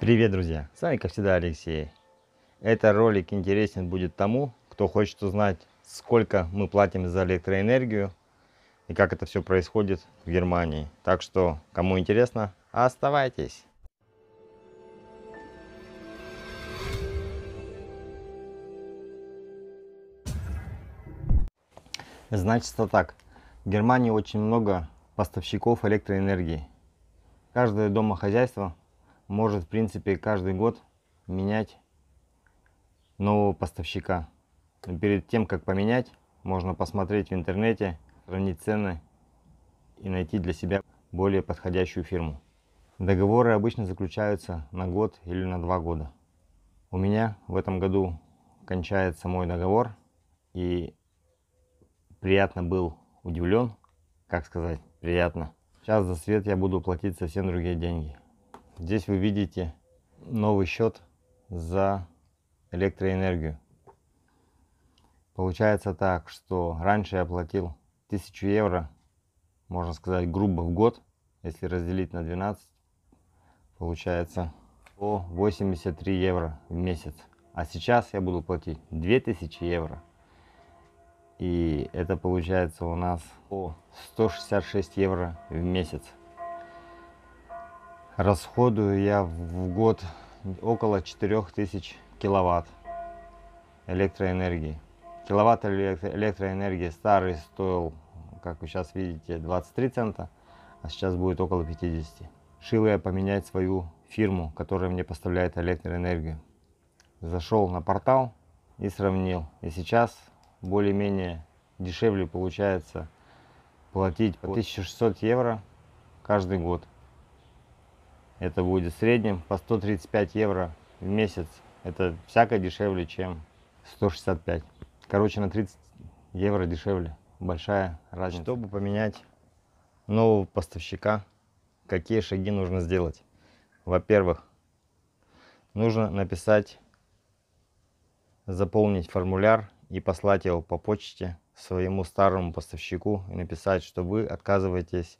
Привет, друзья! С вами, как всегда, Алексей. Этот ролик интересен будет тому, кто хочет узнать, сколько мы платим за электроэнергию и как это все происходит в Германии. Так что, кому интересно, оставайтесь. Значит так, в Германии очень много поставщиков электроэнергии. Каждое домохозяйство может в принципе каждый год менять нового поставщика. Перед тем как поменять, можно посмотреть в интернете, сравнить цены и найти для себя более подходящую фирму. Договоры обычно заключаются на год или на два года. У меня в этом году кончается мой договор и приятно был удивлен, как сказать, приятно. Сейчас за свет я буду платить совсем другие деньги. Здесь вы видите новый счет за электроэнергию. Получается так, что раньше я платил 1000 евро, можно сказать, грубо в год. Если разделить на 12, получается по 83 евро в месяц. А сейчас я буду платить 2000 евро. И это получается у нас по 166 евро в месяц. Расходую я в год около 4000 киловатт электроэнергии. Киловатт электроэнергии старый стоил, как вы сейчас видите, 23 цента, а сейчас будет около 50. Шил я поменять свою фирму, которая мне поставляет электроэнергию. Зашел на портал и сравнил. И сейчас более-менее дешевле получается платить по 1600 евро каждый год. Это будет в среднем по 135 евро в месяц. Это всяко дешевле, чем 165. Короче, на 30 евро дешевле. Большая разница. Чтобы поменять нового поставщика, какие шаги нужно сделать? Во-первых, нужно написать, заполнить формуляр и послать его по почте своему старому поставщику и написать, что вы отказываетесь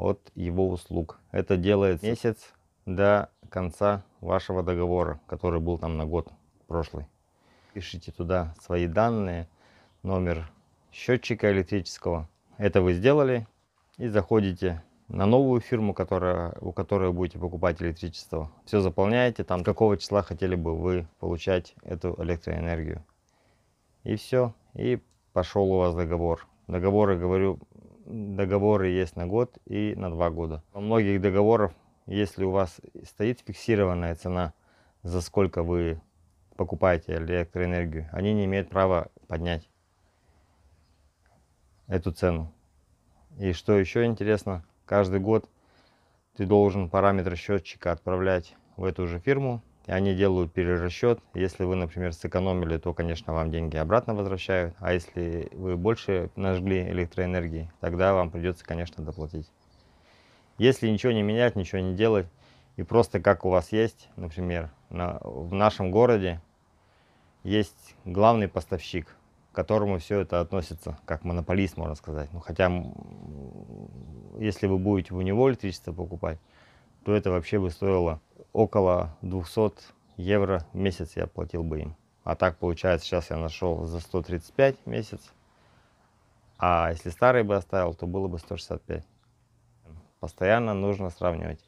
от его услуг. Это делает месяц до конца вашего договора, который был там на год прошлый. Пишите туда свои данные, номер счетчика электрического. Это вы сделали и заходите на новую фирму, которая, у которой будете покупать электричество. Все заполняете, там какого числа хотели бы вы получать эту электроэнергию. И все. И пошел у вас договор. Договоры, говорю, договоры есть на год и на два года. Во многих договоров, если у вас стоит фиксированная цена, за сколько вы покупаете электроэнергию, они не имеют права поднять эту цену. И что еще интересно, каждый год ты должен параметры счетчика отправлять в эту же фирму, и они делают перерасчет. Если вы, например, сэкономили, то, конечно, вам деньги обратно возвращают. А если вы больше нажгли электроэнергии, тогда вам придется, конечно, доплатить. Если ничего не менять, ничего не делать, и просто как у вас есть, например, на, в нашем городе есть главный поставщик, к которому все это относится, как монополист, можно сказать. Ну, хотя, если вы будете у него электричество покупать, то это вообще бы стоило около 200 евро в месяц я платил бы им. А так получается, сейчас я нашел за 135 в месяц. А если старый бы оставил, то было бы 165. Постоянно нужно сравнивать.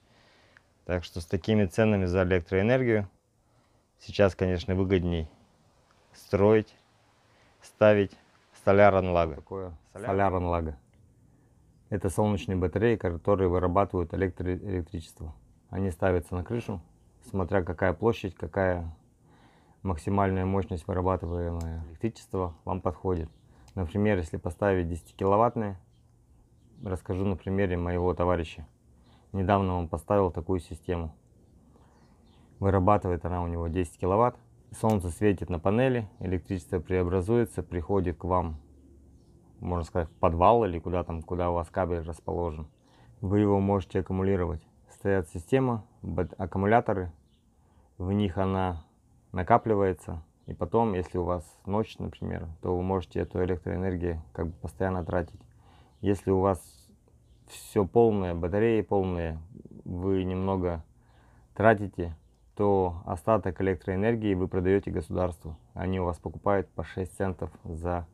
Так что с такими ценами за электроэнергию сейчас, конечно, выгодней строить, ставить соляр-анлага. Такое соляр-анлага. Это солнечные батареи, которые вырабатывают электричество. Они ставятся на крышу, смотря какая площадь, какая максимальная мощность вырабатываемого электричества вам подходит. Например, если поставить 10 киловаттные, расскажу на примере моего товарища. Недавно он поставил такую систему. Вырабатывает она у него 10 киловатт. Солнце светит на панели, электричество преобразуется, приходит к вам, можно сказать, в подвал или куда там, куда у вас кабель расположен. Вы его можете аккумулировать стоят система, аккумуляторы, в них она накапливается, и потом, если у вас ночь, например, то вы можете эту электроэнергию как бы постоянно тратить. Если у вас все полное, батареи полные, вы немного тратите, то остаток электроэнергии вы продаете государству. Они у вас покупают по 6 центов за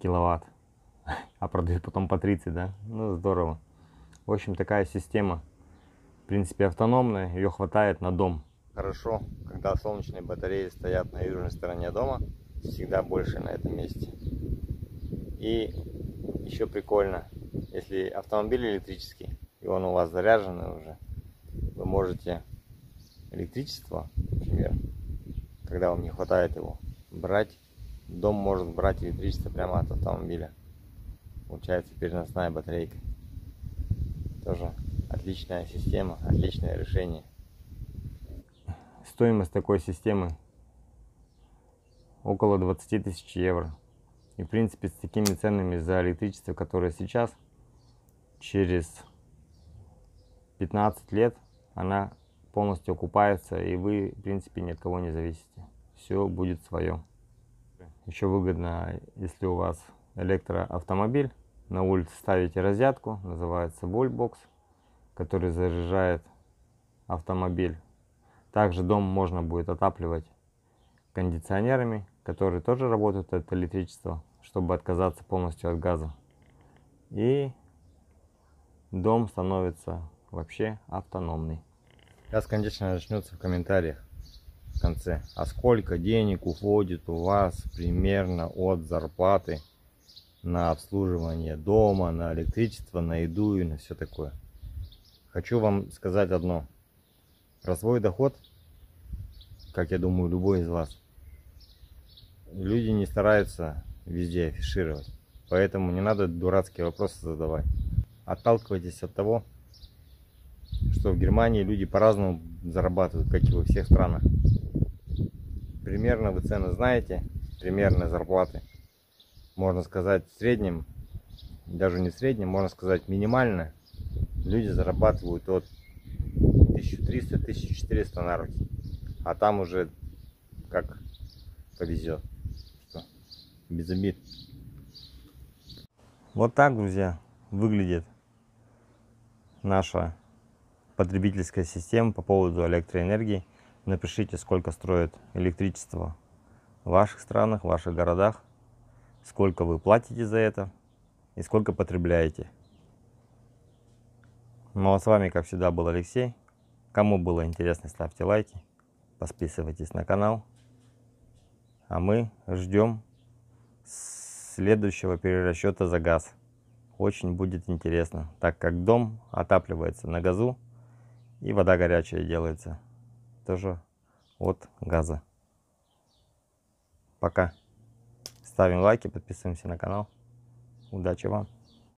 киловатт, а продают потом по 30, да? Ну, здорово. В общем, такая система, принципе, автономная, ее хватает на дом. Хорошо, когда солнечные батареи стоят на южной стороне дома, всегда больше на этом месте. И еще прикольно, если автомобиль электрический, и он у вас заряженный уже, вы можете электричество, например, когда вам не хватает его, брать, дом может брать электричество прямо от автомобиля. Получается переносная батарейка. Тоже отличная система, отличное решение. Стоимость такой системы около 20 тысяч евро. И в принципе с такими ценами за электричество, которое сейчас, через 15 лет она полностью окупается, и вы, в принципе, ни от кого не зависите. Все будет свое. Еще выгодно, если у вас электроавтомобиль, на улице ставите розетку, называется Wallbox, который заряжает автомобиль. Также дом можно будет отапливать кондиционерами, которые тоже работают от электричества, чтобы отказаться полностью от газа. И дом становится вообще автономный. Сейчас, конечно, начнется в комментариях в конце. А сколько денег уходит у вас примерно от зарплаты на обслуживание дома, на электричество, на еду и на все такое. Хочу вам сказать одно. Про свой доход, как я думаю, любой из вас, люди не стараются везде афишировать. Поэтому не надо дурацкие вопросы задавать. Отталкивайтесь от того, что в Германии люди по-разному зарабатывают, как и во всех странах. Примерно вы цены знаете, примерно зарплаты. Можно сказать в среднем, даже не в среднем, можно сказать минимально. Люди зарабатывают от 1300-1400 на руки. А там уже как повезет. Что? Без обид. Вот так, друзья, выглядит наша потребительская система по поводу электроэнергии. Напишите, сколько строит электричество в ваших странах, в ваших городах, сколько вы платите за это и сколько потребляете. Ну а с вами, как всегда, был Алексей. Кому было интересно, ставьте лайки, подписывайтесь на канал. А мы ждем следующего перерасчета за газ. Очень будет интересно, так как дом отапливается на газу, и вода горячая делается. Тоже от газа. Пока. Ставим лайки, подписываемся на канал. Удачи вам.